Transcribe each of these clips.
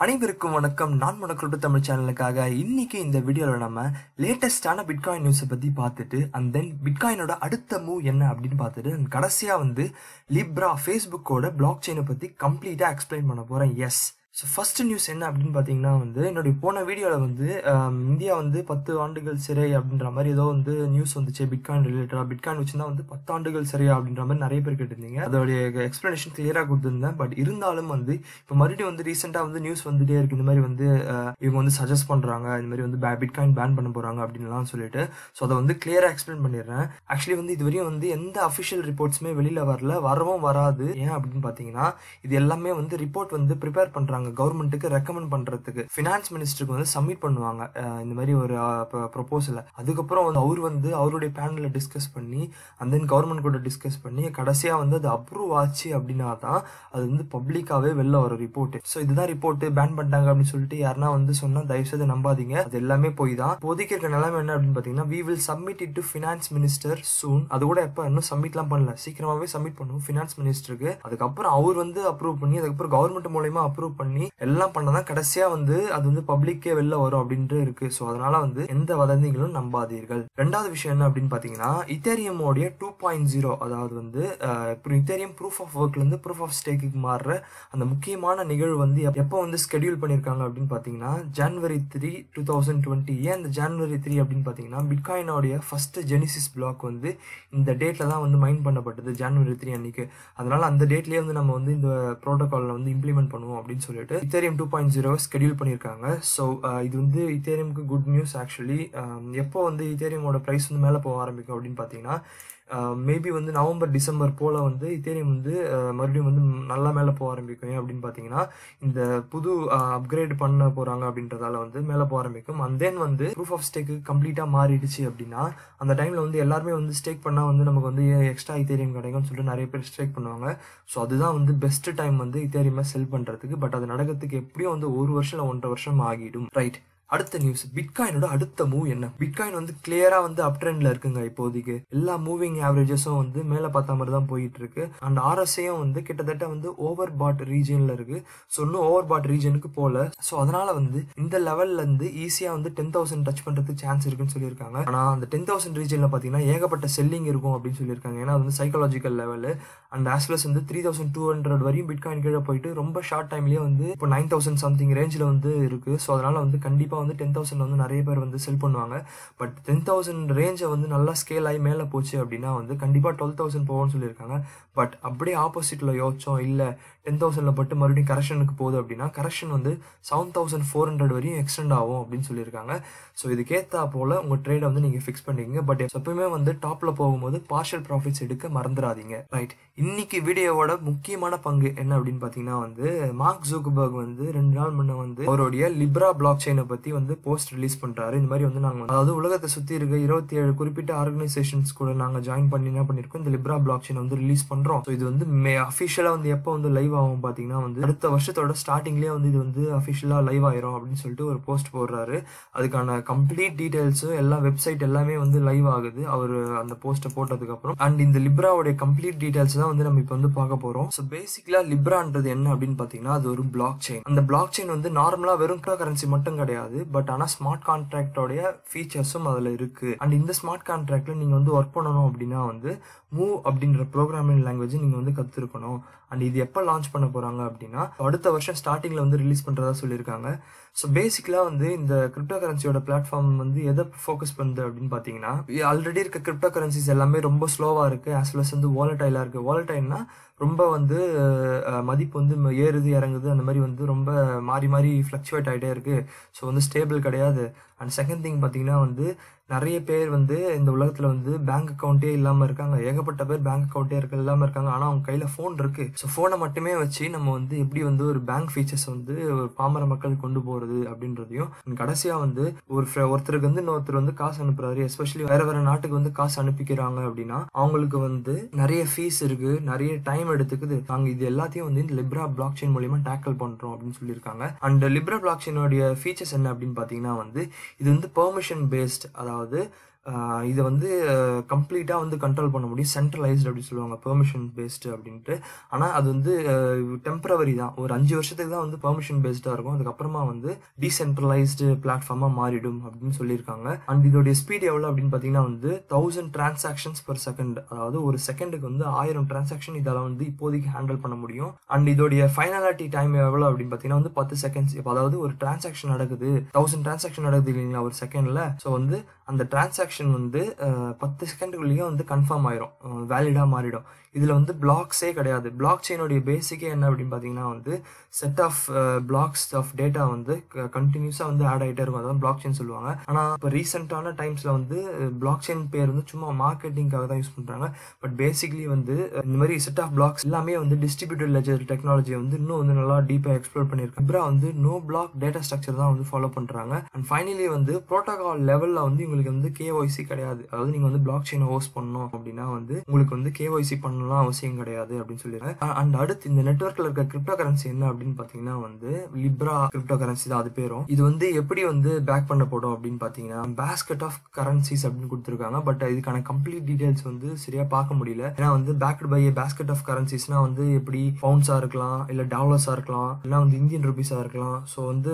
அனைவருக்கும் வணக்கம். நான் மனக்குருட்டு தமிழ் சேனலுக்காக இன்னைக்கு இந்த வீடியோவில் நம்ம லேட்டஸ்டான பிட்காயின் நியூஸை பற்றி பார்த்துட்டு அண்ட் தென் பிட்காயினோட அடுத்த மூவ் என்ன அப்படின்னு பார்த்துட்டு கடைசியாக வந்து லிப்ரா ஃபேஸ்புக்கோட பிளாக் செயினை பற்றி கம்ப்ளீட்டாக எக்ஸ்பிளைன் பண்ண போகிறேன் எஸ் ஸோ ஃபர்ஸ்ட் நியூஸ் என்ன அப்படின்னு பார்த்தீங்கன்னா வந்து என்னுடைய போன வீடியோவில் வந்து இந்தியா வந்து பத்து ஆண்டுகள் சிறை அப்படின்ற மாதிரி ஏதோ வந்து நியூஸ் வந்துச்சு. பிட்காயின் ரிலேட்டடாக பிட்காயின் வச்சுருந்தா வந்து பத்து ஆண்டுகள் சிறையா அப்படின்ற மாதிரி நிறைய பேர் கேட்டிருந்தீங்க. அதோடைய எக்ஸ்பிளனேஷன் கிளியராக கொடுத்துருந்தேன். பட் இருந்தாலும் வந்து இப்போ மறுபடியும் வந்து ரீசெண்டாக வந்து நியூஸ் வந்துட்டே இருக்கு. இந்த மாதிரி வந்து இவங்க வந்து சஜஸ்ட் பண்ணுறாங்க இந்த மாதிரி வந்து பிட்காயின் பேன் பண்ண போகிறாங்க அப்படின்லாம் சொல்லிட்டு. ஸோ அதை வந்து கிளியராக எக்ஸ்பிளைன் பண்ணிடுறேன். ஆக்சுவலி வந்து இது வரையும் வந்து எந்த அஃபிஷியல் ரிப்போர்ட்ஸுமே வெளியில் வரல. வரவும் வராது. ஏன் அப்படின்னு பார்த்தீங்கன்னா இது எல்லாமே வந்து ரிப்போர்ட் வந்து ப்ரிப்பேர் பண்ணுறாங்க கவர்மெண்ட்டுக்கு ரெக்கமெண்ட் பண்ணுறதுக்கு ஃபினான்ஸ் மினிஸ்டருக்கு வந்து சப்மிட் பண்ணுவாங்க. இந்த மாதிரி ஒரு ப்ரொபோசலை அதுக்கப்புறம் வந்து அவர் வந்து அவருடைய பேனலில் டிஸ்கஸ் பண்ணி அண்ட் தென் கவர்மெண்ட் கூட டிஸ்கஸ் பண்ணி கடைசியாக வந்து அது அப்ரூவ் ஆச்சு அப்படின்னா தான் அது வந்து பப்ளிக்காகவே வெளில வரும் ரிப்போர்ட் ஸோ இதுதான் ரிப்போர்ட் பேன் பண்ணிட்டாங்க அப்படின்னு சொல்லிட்டு யாருன்னா வந்து சொன்னால் தயவுசெய்து நம்பாதீங்க. அது எல்லாமே போய் தான். இப்போதைக்கு இருக்க நிலைமை என்ன அப்படின்னு பார்த்தீங்கன்னா we will submit it to finance minister soon அது கூட எப்போ இன்னும் சப்மிட்லாம் பண்ணல. சீக்கிரமாகவே சப்மிட் பண்ணுவோம் ஃபினான்ஸ் மினிஸ்டருக்கு அதுக்கப்புறம் அவர் வந்து அப்ரூவ் பண்ணி அதுக்கப்புறம் கவர்மெண்ட் மூலயமா அப்ரூவ் பண்ணி எல்லாம் பண்ணதான் கடைசியா வந்து அது வந்து பப்ளிக்கே வெளில வரும் அப்படின்ட்டு இருக்கு. ஸோ அதனால வந்து எந்த வதந்திகளும் நம்பாதீர்கள். ரெண்டாவது விஷயம் என்ன அப்படின்னு பார்த்தீங்கன்னா இத்தேரியமோடைய டூ பாயிண்ட் ஜீரோ அதாவது வந்து இப்போ இத்தேரியம் ப்ரூஃப் ஆஃப் ஒர்க்ல இருந்து ப்ரூஃப் ஆஃப் ஸ்டேக்கு மாறுற அந்த முக்கியமான நிகழ்வு வந்து எப்போ வந்து ஸ்கெடியூல் பண்ணியிருக்காங்க அப்படின்னு பார்த்தீங்கன்னா January three two thousand twenty ஏன் இந்த ஜான்வரி த்ரீ அப்படின்னு பார்த்தீங்கன்னா பிட்காயினோடைய ஃபர்ஸ்ட் ஜெனிசிஸ் பிளாக் வந்து இந்த டேட்ல தான் வந்து மைண்ட் பண்ணப்பட்டது ஜான்வரி த்ரீ அன்னைக்கு. அதனால அந்த டேட்லயே வந்து நம்ம வந்து இந்த ப்ரோட்டோகாலில் வந்து இம்ப்ளிமெண்ட் பண்ணுவோம் அப்படின்னு சொல்லி சொல்லிட்டு Ethereum two point zero schedule பண்ணியிருக்காங்க. ஸோ uh, இது வந்து இத்தேரியமுக்கு குட் நியூஸ் ஆக்சுவலி எப்போ வந்து இத்தேரியமோட ப்ரைஸ் வந்து மேலே போக ஆரம்பிக்கும் அப்படின்னு பார்த்தீங்கன்னா மேபி வந்து நவம்பர் டிசம்பர் போல் வந்து இத்தேரியம் வந்து மறுபடியும் வந்து நல்லா மேலே போக ஆரம்பிக்கும். ஏன் அப்படின்னு பார்த்தீங்கன்னா இந்த புது அப்கிரேட் பண்ண போகிறாங்க அப்படின்றதால வந்து மேலே போக ஆரம்பிக்கும். அண்ட் தென் வந்து ப்ரூஃப் ஆஃப் ஸ்டேக்கு கம்ப்ளீட்டாக மாறிடுச்சு அப்படின்னா அந்த டைமில் வந்து எல்லாருமே வந்து ஸ்டேக் பண்ணால் வந்து நமக்கு வந்து எக்ஸ்ட்ரா இத்தேரியம் கிடைக்கும்னு சொல்லிட்டு நிறைய பேர் ஸ்டேக் பண்ணுவாங்க. ஸோ அதுதான் வந்து பெஸ்ட் டைம் வந்து இத்தேரியமாக செல் பண்ணுறதுக்கு பட் அது நடக்கிறதுக்கு எப்படியும் வந்து ஒரு வருஷம் இல்லை ஒன்றரை வருஷம் ஆகிடும். ரைட் அடுத்த நியூஸ் பிட்காயினோட அடுத்த மூவ் என்ன? பிட்காயின் வந்து கிளியரா வந்து அப் ட்ரெண்ட்ல இருக்குங்க இப்போதைக்கு. எல்லா மூவிங் ஆவரேஜஸும் வந்து மேலே பார்த்த மாதிரி தான் போயிட்டு இருக்கு அண்ட் ஆர்எஸ்ஐயும் வந்து கிட்டத்தட்ட வந்து ஓவர் பாட் ரீஜன்ல இருக்கு. ஸோ இன்னும் ஓவர் பாட் ரீஜனுக்கு போல. ஸோ அதனால வந்து இந்த லெவல்ல இருந்து ஈஸியா வந்து டென் தௌசண்ட் டச் பண்றதுக்கு சான்ஸ் இருக்குன்னு சொல்லியிருக்காங்க. ஆனா அந்த டென் தௌசண்ட் ரீஜன்ல பாத்தீங்கன்னா ஏகப்பட்ட செல்லிங் இருக்கும் அப்படின்னு சொல்லியிருக்காங்க. ஏன்னா அது வந்து சைக்காலஜிக்கல் லெவல் அண்ட் ஆஸ்லஸ் வந்து த்ரீ தௌசண்ட் டூ ஹண்ட்ரட் வரையும் பிட்காயின் கீழே போயிட்டு ரொம்ப ஷார்ட் டைம்லயே வந்து இப்போ நைன் தௌசண்ட் சம்திங் ரேஞ்சில் வந்து இருக்கு. ஸோ அதனால வந்து கண்டிப்பா வந்து டென் தௌசண்ட் வந்து நிறைய பேர் வந்து செல் பண்ணுவாங்க. பட் டென் தௌசண்ட் ரேஞ்சை வந்து நல்லா ஸ்கேல் ஆகி மேலே போச்சு அப்படின்னா வந்து கண்டிப்பாக டுவெல் தௌசண்ட் போகும்னு சொல்லியிருக்காங்க. பட் அப்படியே ஆப்போசிட்டில் யோசிச்சோம் இல்லை டென் தௌசண்டில் பட்டு மறுபடியும் கரெக்ஷனுக்கு போகுது அப்படின்னா கரெக்ஷன் வந்து செவன் தௌசண்ட் ஃபோர் ஹண்ட்ரட் வரையும் எக்ஸ்டெண்ட் ஆகும் அப்படின்னு சொல்லியிருக்காங்க. ஸோ இதுக்கேற்றா போல் உங்கள் ட்ரேடை வந்து நீங்கள் ஃபிக்ஸ் பண்ணிக்கங்க. பட் எப்பவுமே வந்து டாப்பில் போகும்போது பார்ஷியல் ப்ராஃபிட்ஸ் எடுக்க மறந்துடாதீங்க. ரைட் இன்னைக்கு வீடியோவோட முக்கியமான பங்கு என்ன அப்படின்னு பார்த்தீங்கன்னா வந்து மார்க் ஜூக்பர்க் வந்து ரெண்டு நாள் முன்ன வந்து அவருடைய லிப்ரா பிளாக் செயினை பற்றி வந்து போஸ்ட் ரிலீஸ் பண்றாரு. இந்த மாதிரி வந்து நாங்கள் அதாவது உலகத்தை சுற்றி இருக்க இருபத்தி ஏழு குறிப்பிட்ட ஆர்கனைசேஷன்ஸ் கூட நாங்கள் ஜாயின் பண்ணி என்ன பண்ணிருக்கோம்? இந்த லிப்ரா பிளாக் செயின் வந்து ரிலீஸ் பண்றோம். ஸோ இது வந்து மே அஃபிஷியலாக வந்து எப்போ வந்து லைவ் ஆகும் பார்த்தீங்கன்னா வந்து அடுத்த வருஷத்தோட ஸ்டார்டிங்லேயே வந்து இது வந்து அஃபிஷியலாக லைவ் ஆயிரும் அப்படின்னு சொல்லிட்டு ஒரு போஸ்ட் போடுறாரு. அதுக்கான கம்ப்ளீட் டீடைல்ஸும் எல்லா வெப்சைட் எல்லாமே வந்து லைவ் ஆகுது. அவர் அந்த போஸ்ட்டை போட்டதுக்கப்புறம் அண்ட் இந்த லிப்ராவுடைய கம்ப்ளீட் டீடைல்ஸ் தான் வந்து நம்ம இப்போ வந்து பார்க்க போகிறோம் ஸோ பேசிக்கலா லிப்ரான்றது என்ன அப்படின்னு பார்த்தீங்கன்னா அது ஒரு பிளாக் செயின் அந்த பிளாக் செயின் வந்து நார்மலாக வெறும் கரன்சி மட்டும் கிடையாது. பட் ஆனால் ஸ்மார்ட் கான்ட்ராக்டோடைய ஃபீச்சர்ஸும் அதில் இருக்குது அண்ட் இந்த ஸ்மார்ட் கான்ட்ராக்டில் நீங்கள் வந்து ஒர்க் பண்ணணும் அப்படின்னா வந்து மூவ் அப்படின்ற ப்ரோக்ராமிங் லாங்குவேஜ் நீங்கள் வந்து கத்துருக்கணும். அண்ட் இது எப்போ லான்ச் பண்ண போகிறாங்க அப்படின்னா அடுத்த வருஷம் ஸ்டார்டிங்கில் வந்து ரிலீஸ் பண்ணுறதா சொல்லியிருக்காங்க. ஸோ பேசிக்கலாக வந்து இந்த கிரிப்டோ கரன்சியோட பிளாட்ஃபார்ம் வந்து எதை ஃபோக்கஸ் பண்ணுது அப்படின்னு பார்த்தீங்கன்னா ஆல்ரெடி இருக்க கிரிப்டோ கரன்சிஸ் எல்லாமே ரொம்ப ஸ்லோவாக இருக்குது ஆஸ் வெல் வந்து வாலட்டைலாக இருக்குது வாலட்டைல்னா ரொம்ப வந்து மதிப்பு வந்து ம- ஏறுது இறங்குது அந்த மாதிரி வந்து ரொம்ப மாறி மாறி ஃப்ளக்சுவேட் ஆகிட்டே இருக்குது ஸோ வந்து ஸ்டேபிள் கிடையாது. அண்ட் செகண்ட் திங் பார்த்தீங்கன்னா வந்து நிறைய பேர் வந்து இந்த உலகத்தில் வந்து பேங்க் அக்கௌண்ட்டே இல்லாமல் இருக்காங்க. ஏகப்பட்ட பேர் பேங்க் அக்கௌண்ட்டே இருக்க இல்லாமல் இருக்காங்க. ஆனால் அவங்க கையில் ஃபோன் இருக்கு. ஸோ ஃபோனை மட்டுமே வச்சு நம்ம வந்து எப்படி வந்து ஒரு பேங்க் ஃபீச்சர்ஸ் வந்து ஒரு பாமர மக்கள் கொண்டு போகிறது அப்படின்றதையும் கடைசியாக வந்து ஒரு ஒருத்தருக்கு வந்து இன்னொருத்தர் வந்து காசு அனுப்புறாரு. எஸ்பெஷலி வேற வேற நாட்டுக்கு வந்து காசு அனுப்பிக்கிறாங்க அப்படின்னா அவங்களுக்கு வந்து நிறைய ஃபீஸ் இருக்கு. நிறைய டைம் எடுத்துக்குது. நாங்க இது எல்லாத்தையும் வந்து இந்த லிப்ரா பிளாக் செயின் மூலியமா டேக்கிள் பண்றோம் அப்படின்னு சொல்லியிருக்காங்க. அண்ட் லிப்ரா பிளாக் செயினுடைய ஃபீச்சர்ஸ் என்ன அப்படின்னு பாத்தீங்கன்னா வந்து இது வந்து பெர்மிஷன் பேஸ்ட் அதாவது হবে இதை வந்து கம்ப்ளீட்டாக வந்து கண்ட்ரோல் பண்ண முடியும். சென்ட்ரலைஸ்டு அப்படின்னு சொல்லுவாங்க பெர்மிஷன் பேஸ்டு அப்படின்ட்டு. ஆனால் அது வந்து டெம்பரவரி தான். ஒரு அஞ்சு வருஷத்துக்கு தான் வந்து பெர்மிஷன் பேஸ்டாக இருக்கும். அதுக்கப்புறமா வந்து டீசென்ட்ரலைஸ்டு பிளாட்ஃபார்மாக மாறிடும் அப்படின்னு சொல்லியிருக்காங்க. அண்ட் இதோடைய ஸ்பீட் எவ்வளோ அப்படின்னு பார்த்தீங்கன்னா வந்து தௌசண்ட் டிரான்சாக்ஷன்ஸ் பர் செகண்ட் அதாவது ஒரு செகண்டுக்கு வந்து ஆயிரம் டிரான்சாக்ஷன் இதால் வந்து இப்போதைக்கு ஹேண்டில் பண்ண முடியும். அண்ட் இதோடைய ஃபைனாலிட்டி டைம் எவ்வளோ அப்படின்னு பார்த்தீங்கன்னா வந்து பத்து செகண்ட்ஸ் இப்போ அதாவது ஒரு டிரான்சாக்ஷன் நடக்குது. தௌசண்ட் டிரான்சாக்ஷன் நடக்குது இல்லைங்களா ஒரு செகண்டில் ஸோ வந்து அந்த டிரான்சாக்ஷன் வந்து பத்து செகண்டுக்குள்ளேயே வந்து கன்ஃபார்ம் ஆயிரும். வேலிடாக மாறிடும். இதில் வந்து பிளாக்ஸே கிடையாது. பிளாக் செயினுடைய பேசிக்கே என்ன அப்படின்னு பார்த்தீங்கன்னா வந்து set of blocks of data வந்து கண்டினியூஸாக வந்து ஆட் ஆகிட்டே இருக்கும். அதான் பிளாக் செயின் சொல்லுவாங்க. ஆனால் இப்போ ரீசெண்டான டைம்ஸில் வந்து பிளாக் செயின் பேர் வந்து சும்மா மார்க்கெட்டிங்காக தான் யூஸ் பண்ணுறாங்க பட் பேசிக்லி வந்து இந்த மாதிரி செட் ஆஃப் பிளாக்ஸ் எல்லாமே வந்து டிஸ்ட்ரிபியூட்டட் லெஜர் டெக்னாலஜியை வந்து இன்னும் வந்து நல்லா டீப்பாக எக்ஸ்ப்ளோர் பண்ணியிருக்காங்க. அப்புறம் வந்து நோ பிளாக் டேட்டா ஸ்ட்ரக்சர் தான் வந்து ஃபாலோ பண்ணுறாங்க அண்ட் ஃபைனலி வந்து ப்ரோட்டோகால் லெவலில் வந்து உங்களுக்கு வந்து கேஒய்சி கிடையாது. அதாவது நீங்கள் வந்து பிளாக் செயினை ஹோஸ்ட் பண்ணணும் அப்படின்னா வந்து உங்களுக்கு வந்து கேஒய்சி பண்ணலாம் அவசியம் கிடையாது அப்படின்னு சொல்லிடுறேன் அண்ட் அடுத்து இந்த நெட்ஒர்க்கில் இருக்க கிரிப்டோ கரன்சி என்ன அப்படின்னு பார்த்தீங்கன்னா வந்து லிப்ரா கிரிப்டோ கரன்சி தான். அது பேரும். இது வந்து எப்படி வந்து பேக் பண்ணப்படும் அப்படின்னு பார்த்தீங்கன்னா பேஸ்கெட் ஆஃப் கரன்சிஸ் அப்படின்னு கொடுத்துருக்காங்க. பட் இதுக்கான கம்ப்ளீட் டீடைல்ஸ் வந்து சரியா பார்க்க முடியல. ஏன்னா வந்து பேக்டு பை பேஸ்கெட் ஆஃப் கரன்சிஸ்னா வந்து எப்படி பவுன்ஸா இருக்கலாம் இல்ல டாலர்ஸா இருக்கலாம் இல்ல வந்து இந்தியன் ருபீஸா இருக்கலாம். ஸோ வந்து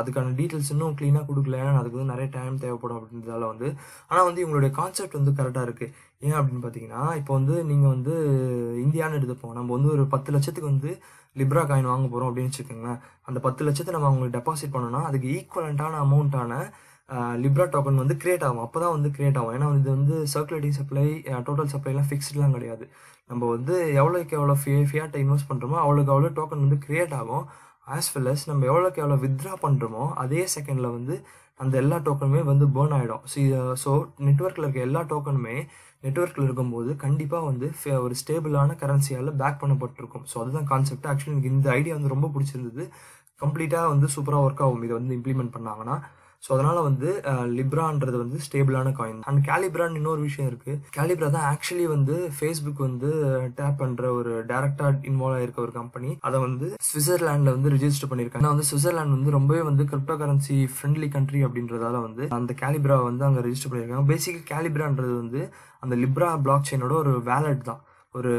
அதுக்கான டீடைல்ஸ் இன்னும் க்ளீனாக கொடுக்கல. ஏன்னா அதுக்கு வந்து நிறைய டைம் தேவைப்படும் அப்படின்றதால வந்து ஆனால் வந்து இவங்களுடைய கான்செப்ட் வந்து கரெக்டாக இருக்குது ஏன் அப்படின்னு பார்த்தீங்கன்னா இப்போ வந்து நீங்கள் வந்து இந்தியான்னு எடுத்துப்போம் நம்ம வந்து ஒரு பத்து லட்சத்துக்கு வந்து லிப்ரா காயின் வாங்க போகிறோம் அப்படின்னு வச்சுக்கோங்களேன். அந்த பத்து லட்சத்தை நம்ம அவங்களுக்கு டெபாசிட் பண்ணோம்னா அதுக்கு ஈக்குவலண்ட்டான அமௌண்ட்டான லிப்ரா டோக்கன் வந்து கிரியேட் ஆகும். அப்போ தான் வந்து கிரியேட் ஆகும். ஏன்னா இது வந்து சர்க்குலேட்டிங் சப்ளை டோட்டல் சப்ளைலாம் ஃபிக்ஸ்ட்லாம் கிடையாது. நம்ம வந்து எவ்வளோக்கு எவ்வளோ ஃபி ஃபியாட்டை இன்வெஸ்ட் பண்ணுறோமோ அவ்வளோக்கு அவ்வளோ டோக்கன் வந்து கிரியேட் ஆகும். ஆஸ் வெல் அஸ் நம்ம எவ்வளோக்கு எவ்வளோ வித்ரா பண்ணுறோமோ அதே செகண்டில் வந்து அந்த எல்லா டோக்கனுமே வந்து பேர்ன் ஆகிடும் ஸோ ஸோ நெட்ஒர்க்கில் இருக்க எல்லா டோக்கனுமே நெட்ஒர்க்கில் இருக்கும்போது கண்டிப்பாக வந்து ஃபே- ஒரு ஸ்டேபிளான கரன்சியால் பேக் பண்ணப்பட்டிருக்கும். ஸோ அதுதான் கான்செப்ட் ஆக்சுவலி எனக்கு இந்த ஐடியா வந்து ரொம்ப பிடிச்சிருந்தது. கம்ப்ளீட்டாக வந்து சூப்பராக ஒர்க் ஆகும். இதை வந்து இம்ப்ளிமெண்ட் பண்ணாங்கன்னா. ஸோ அதனால வந்து லிப்ரான்றது வந்து ஸ்டேபிளான காயின் அண்ட் கேலிப்ரான் இன்னொரு விஷயம் இருக்கு. கேலிப்ரா தான் ஆக்சுவலி வந்து ஃபேஸ்புக் வந்து டேப் பண்ற ஒரு டேரக்டா இன்வால்வ் ஆயிருக்க ஒரு கம்பெனி அதை வந்து சுவிட்சர்லாண்ட்ல வந்து ரிஜிஸ்டர் பண்ணியிருக்காங்க ஆனா வந்து சுவிட்சர்லாண்ட் வந்து ரொம்பவே வந்து கிரிப்டோ கரன்சி ஃப்ரெண்ட்லி கண்ட்ரி அப்படின்றதால வந்து அந்த கேலிப்ரா வந்து அங்கே ரிஜிஸ்டர் பண்ணியிருக்காங்க பேசிக்காக கேலிப்ரான்றது வந்து அந்த லிப்ரா பிளாக் செயினோட ஒரு வேலட் தான். ஒரு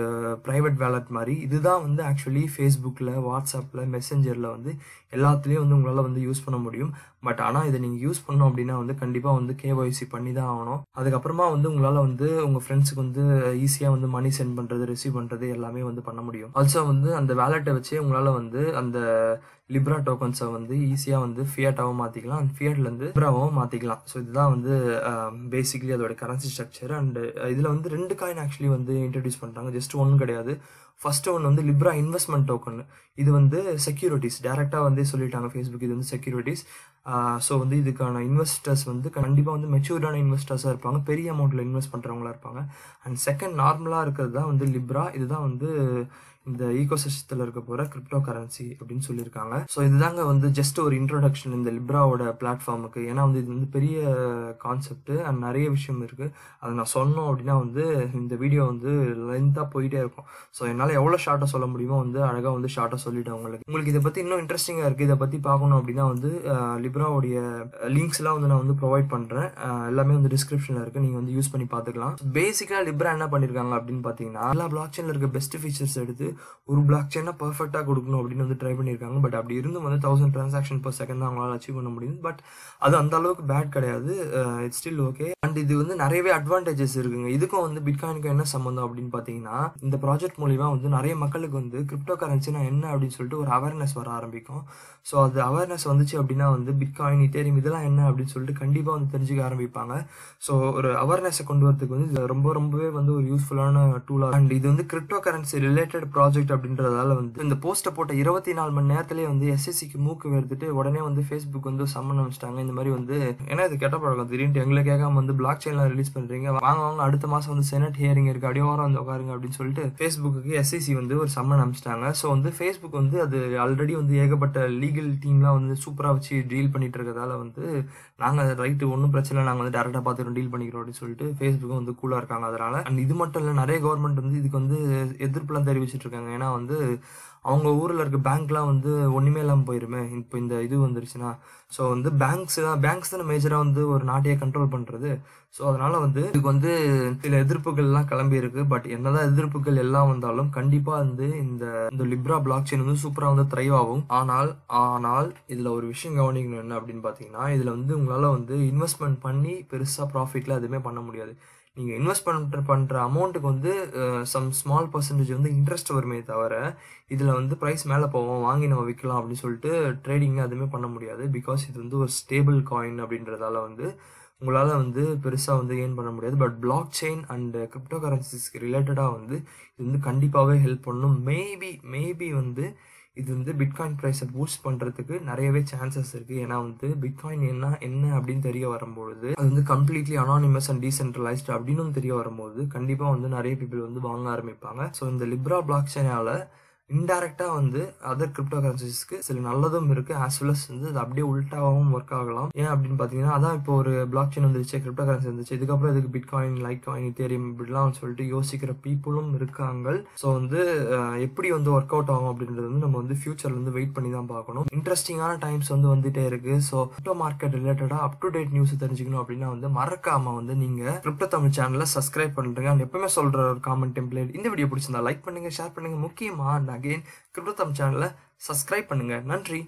ப்ரைவேட் வேலட் மாதிரி. இதுதான் வந்து ஆக்சுவலி ஃபேஸ்புக்கில் வாட்ஸ்அப்பில் மெசஞ்சரில் வந்து எல்லாத்துலேயும் வந்து உங்களால் வந்து யூஸ் பண்ண முடியும். பட் ஆனால் இதை நீங்கள் யூஸ் பண்ணோம் அப்படின்னா வந்து கண்டிப்பாக வந்து கேஒய்சி பண்ணி தான் ஆகணும். அதுக்கப்புறமா வந்து உங்களால் வந்து உங்கள் ஃப்ரெண்ட்ஸுக்கு வந்து ஈஸியாக வந்து மணி சென்ட் பண்ணுறது ரிசீவ் பண்ணுறது எல்லாமே வந்து பண்ண முடியும். ஆல்சோ வந்து அந்த வேலெட்டை வச்சே உங்களால் வந்து அந்த லிப்ரா டோக்கன்ஸை வந்து ஈஸியாக வந்து ஃபியட்டாகவும் மாற்றிக்கலாம் அண்ட் ஃபியட்லேருந்து லிப்ராவும் மாற்றிக்கலாம் ஸோ இதுதான் வந்து பேசிக்லி அதோட கரன்சி ஸ்ட்ரக்சர் அண்ட் இதில் வந்து ரெண்டு காயின் ஆக்சுவலி வந்து இன்ட்ரடியூஸ் பண்ணுறாங்க ஜஸ்ட் ஒன்று கிடையாது. ஃபர்ஸ்ட் ஒன்று வந்து லிப்ரா இன்வெஸ்ட்மெண்ட் டோக்கன் இது வந்து செக்யூரிட்டிஸ் டேரெக்டாக வந்து சொல்லிட்டாங்க ஃபேஸ்புக் இது வந்து செக்யூரிட்டிஸ் ஸோ வந்து இதுக்கான இன்வெஸ்டர்ஸ் வந்து கண்டிப்பாக வந்து மெச்சூர்டான இன்வெஸ்டர்ஸாக இருப்பாங்க. பெரிய அமௌண்ட்டில் இன்வெஸ்ட் பண்ணுறவங்களா இருப்பாங்க. அண்ட் செகண்ட் நார்மலாக இருக்கிறது தான் வந்து லிப்ரா இதுதான் வந்து இந்த ஈகோசிஸ்டத்தில் இருக்க போகிற கிரிப்டோ கரன்சி அப்படின்னு சொல்லியிருக்காங்க. ஸோ இதுதாங்க வந்து ஜஸ்ட் ஒரு இன்ட்ரோடக்ஷன் இந்த லிப்ராவோட பிளாட்ஃபார்முக்கு ஏன்னா வந்து இது வந்து பெரிய கான்செப்ட் அண்ட் நிறைய விஷயம் இருக்குது அதை நான் சொன்னோம் அப்படின்னா வந்து இந்த வீடியோ வந்து லென்த்தாக போயிட்டே இருக்கும். ஸோ என்னால் எவ்வளோ ஷார்ட்டாக சொல்ல முடியுமோ வந்து அழகாக வந்து ஷார்ட்டாக சொல்லிவிட்டேன் உங்களுக்கு. உங்களுக்கு இதை பற்றி இன்னும் இன்ட்ரெஸ்டிங்காக இருக்குது இதை பற்றி பார்க்கணும் அப்படின்னா வந்து லிப்ராவுடைய லிங்க்ஸ்லாம் வந்து நான் வந்து ப்ரொவைட் பண்ணுறேன் எல்லாமே வந்து டிஸ்கிரிப்ஷனில் இருக்குது நீங்கள் வந்து யூஸ் பண்ணி பார்த்துக்கலாம். பேசிக்காக லிப்ரா என்ன பண்ணியிருக்காங்க அப்படின்னு பார்த்தீங்கன்னா எல்லா பிளாக் செயினில் இருக்க பெஸ்ட் ஃபீச்சர்ஸ் எடுத்து ஒரு பிளாக் செயினை பர்ஃபெக்டாக கொடுக்கணும் அப்படின்னு வந்து ட்ரை பண்ணியிருக்காங்க. பட் அப்படி இருந்தும் வந்து தௌசண்ட் ட்ரான்சாக்ஷன் பர் செகண்ட் தான் அவங்களால அச்சீவ் பண்ண முடியும். பட் அது அந்த அளவுக்கு பேட் கிடையாது. இட்ஸ் ஸ்டில் ஓகே அண்ட் இது வந்து நிறையவே அட்வான்டேஜஸ் இருக்குங்க. இதுக்கும் வந்து பிட்காயினுக்கும் என்ன சம்மந்தம் அப்படின்னு பார்த்தீங்கன்னா இந்த ப்ராஜெக்ட் மூலிமா வந்து நிறைய மக்களுக்கு வந்து கிரிப்டோ கரன்சினா என்ன அப்படின்னு சொல்லிட்டு ஒரு அவேர்னஸ் வர ஆரம்பிக்கும். ஸோ அது அவேர்னஸ் வந்துச்சு அப்படின்னா வந்து பிட்காயின் இட்டேரியம் இதெல்லாம் என்ன அப்படின்னு சொல்லிட்டு கண்டிப்பாக வந்து தெரிஞ்சுக்க ஆரம்பிப்பாங்க. ஸோ ஒரு அவேர்னஸை கொண்டு வரதுக்கு வந்து ரொம்ப ரொம்பவே வந்து ஒரு யூஸ்ஃபுல்லான டூலாக அண்ட் இது வந்து கிரிப்டோ கரன்சி ரிலேட்டட் ப்ராஜெக்ட் அப்படின்றதால வந்து இந்த போஸ்ட்டை போட்ட இருபத்தி நாலு மணி நேரத்திலே வந்து எஸ்எஸ்சிக்கு மூக்கு வெறுத்துட்டு உடனே வந்து ஃபேஸ்புக் வந்து சம்மன் அமைச்சிட்டாங்க இந்த மாதிரி வந்து ஏன்னா இது கெட்ட பழக்கம்? திடீர்னு எங்களை கேட்காம வந்து பிளாக் செயின்லாம் ரிலீஸ் பண்றீங்க. வாங்க வாங்க அடுத்த மாசம் வந்து செனட் ஹியரிங் இருக்கு. அடிவாரம் வந்து உட்காருங்க அப்படின்னு சொல்லிட்டு ஃபேஸ்புக்கு எஸ்எஸ்சி வந்து ஒரு சம்மன் அமைச்சிட்டாங்க ஸோ வந்து ஃபேஸ்புக் வந்து அது ஆல்ரெடி வந்து ஏகப்பட்ட லீகல் டீம்லாம் வந்து சூப்பராக வச்சு டீல் பண்ணிட்டு இருக்கிறதால வந்து நாங்கள் ரைட்டு ஒன்றும் பிரச்சனை இல்லை. நாங்கள் வந்து டேரெக்டாக பார்த்துட்டு டீல் பண்ணிக்கிறோம் அப்படின்னு சொல்லிட்டு ஃபேஸ்புக்கும் வந்து கூலாக இருக்காங்க. அதனால அண்ட் இது மட்டும் இல்லை நிறைய கவர்மெண்ட் வந்து இதுக்கு வந்து எதிர்ப்புலாம் தெரிவிச்சிட்டு இருக்காங்க ஏன்னா வந்து அவங்க ஊரில் இருக்க பேங்க்லாம் வந்து ஒன்றுமே இல்லாமல் போயிருமே. இப்போ இந்த இது வந்துருச்சுன்னா ஸோ வந்து பேங்க்ஸ் தான் பேங்க்ஸ் தானே மேஜராக வந்து ஒரு நாட்டையே கண்ட்ரோல் பண்ணுறது ஸோ அதனால் வந்து இதுக்கு வந்து சில எதிர்ப்புகள்லாம் கிளம்பி பட் பட் என்னதான் எதிர்ப்புகள் எல்லாம் வந்தாலும் கண்டிப்பாக வந்து இந்த இந்த லிப்ரா பிளாக் செயின் வந்து சூப்பராக வந்து த்ரைவ் ஆகும். ஆனால் ஆனால் இதில் ஒரு விஷயம் கவனிக்கணும் என்ன அப்படின்னு பார்த்தீங்கன்னா இதில் வந்து உங்களால் வந்து இன்வெஸ்ட்மெண்ட் பண்ணி பெருசாக ப்ராஃபிட்டில் எதுவுமே பண்ண முடியாது. நீங்கள் இன்வெஸ்ட் பண்ணுற பண்ணுற அமௌண்ட்டுக்கு வந்து சம் ஸ்மால் பர்சன்டேஜ் வந்து இன்ட்ரெஸ்ட் வருமே தவிர இதில் வந்து ப்ரைஸ் மேலே போவோம் வாங்கி நம்ம விற்கலாம் அப்படின்னு சொல்லிட்டு ட்ரேடிங் அதுவுமே பண்ண முடியாது. பிகாஸ் இது வந்து ஒரு ஸ்டேபிள் காயின் அப்படின்றதால வந்து உங்களால் வந்து பெருசாக வந்து ஏர்ன் பண்ண முடியாது. But block chain and crypto கரன்சிஸ்க்கு ரிலேட்டடாக வந்து இது வந்து கண்டிப்பாகவே ஹெல்ப் பண்ணும். மேபி மேபி வந்து இது வந்து பிட்காயின் ப்ரைஸை பூஸ்ட் பண்ணுறதுக்கு நிறையவே சான்சஸ் இருக்குது ஏன்னா வந்து பிட்காயின் என்ன என்ன அப்படின்னு தெரிய வரும்பொழுது அது வந்து கம்ப்ளீட்லி அனானிமஸ் அண்ட் டீசென்ட்ரலைஸ்ட் அப்படின்னு தெரிய வரும்போது கண்டிப்பாக வந்து நிறைய பீப்புள் வந்து வாங்க ஆரம்பிப்பாங்க. ஸோ இந்த லிப்ரா பிளாக் செயினால் இன்டைரக்டாக வந்து அதர் கிரிப்டோ கரன்சிஸ்க்கு சில நல்லதும் இருக்குது ஆஸ் வெல் அஸ் வந்து அது அப்படியே உல்ட்டாகவும் ஒர்க் ஆகலாம். ஏன் அப்படின்னு பார்த்தீங்கன்னா அதான் இப்போ ஒரு பிளாக் செயின் வந்துருச்சு கிரிப்டோ கரன்சி வந்துச்சு இதுக்கப்புறம் இதுக்கு பிட்காயின் லைக் காயின் இத்தேரியம் இப்படிலாம் சொல்லிட்டு யோசிக்கிற பீப்புளும் இருக்காங்க. ஸோ வந்து எப்படி வந்து ஒர்க் அவுட் ஆகும் அப்படின்றது வந்து நம்ம வந்து ஃபியூச்சர்ல வந்து வெயிட் பண்ணி தான் பார்க்கணும். இன்ட்ரெஸ்டிங்கான டைம்ஸ் வந்து வந்துட்டே இருக்கு. ஸோ கிரிப்டோ மார்க்கெட் ரிலேட்டடாக அப் டு டேட் நியூஸ் தெரிஞ்சுக்கணும் அப்படின்னா வந்து மறக்காம வந்து நீங்க கிரிப்டோ தமிழ் சேனலை சப்ஸ்கிரைப் பண்ணுறீங்க அண்ட் எப்பவுமே சொல்ற ஒரு காமன் டெம்ப்ளேட் இந்த வீடியோ பிடிச்சிருந்தா லைக் பண்ணுங்க ஷேர் பண்ணுங்க. முக்கியமா அண்ட் அகைன் கிரிப்டோ தம் சேனலை சப்ஸ்கிரைப் பண்ணுங்க. நன்றி.